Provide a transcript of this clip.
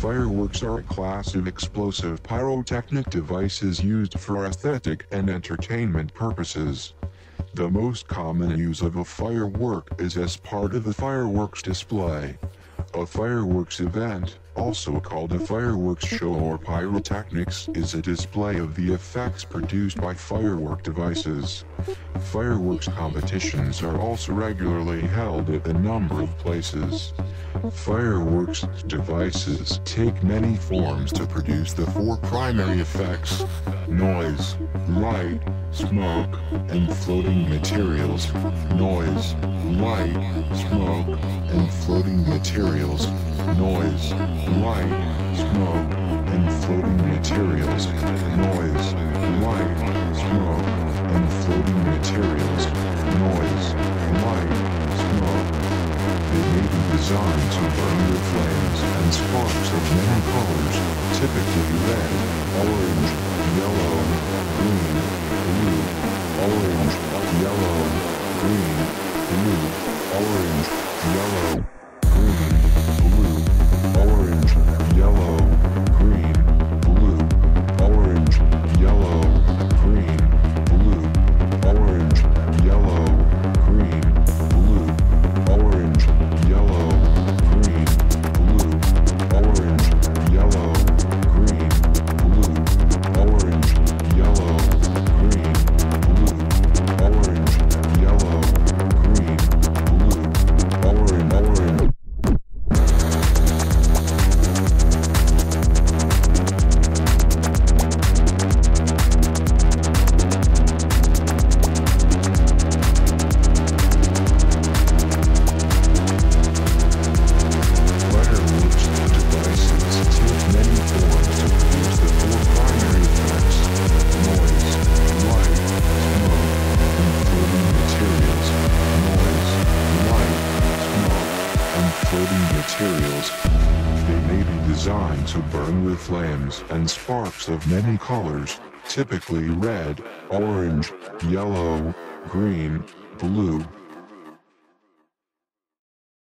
Fireworks are a class of explosive pyrotechnic devices used for aesthetic and entertainment purposes. The most common use of a firework is as part of a fireworks display. A fireworks event, also called a fireworks show or pyrotechnics, is a display of the effects produced by firework devices. Fireworks competitions are also regularly held at a number of places. Fireworks devices take many forms to produce the four primary effects noise, light, smoke, and floating materials. Noise, light, smoke, and floating materials. Noise, light, smoke, and floating materials. Noise, light, designed to burn with flames and sparks of many colors, typically red, orange, yellow, green, blue, orange, yellow, green, blue, orange, yellow, green, materials. They may be designed to burn with flames and sparks of many colors, typically red, orange, yellow, green, blue,